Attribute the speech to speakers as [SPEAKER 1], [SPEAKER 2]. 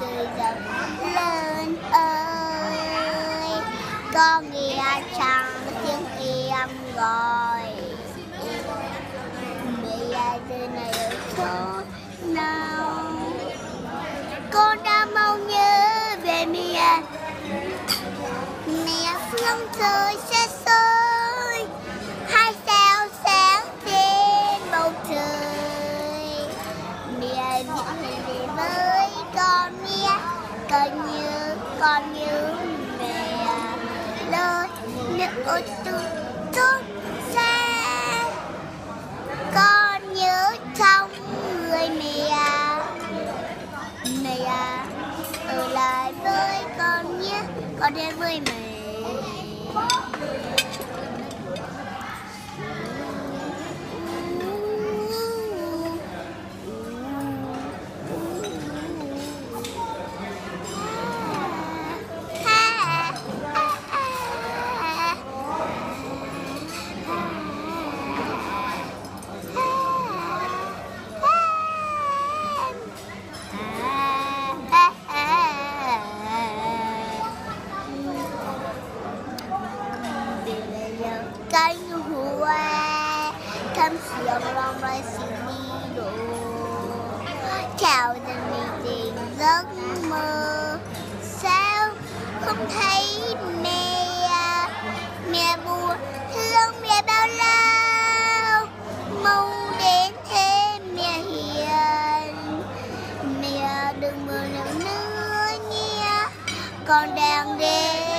[SPEAKER 1] từ rộng lớn ơi con nghe chẳng tiếng em gọi mẹ à giờ này ở chỗ nào con đã mong nhớ về mẹ. Mẹ phương thôi con nhớ mẹ. Lời những ô tô tốt xa con nhớ trong người mẹ. Mẹ ở lại với con nhé. Con đến với mẹ. Hoa thăm xiềng lòng lại xin đi chào dân mình tình giấc mơ. Sao không thấy mẹ? Mẹ buồn, thương mẹ bao lâu? Mau đến thêm mẹ hiền. Mẹ đừng buồn nữa nhé con đang đến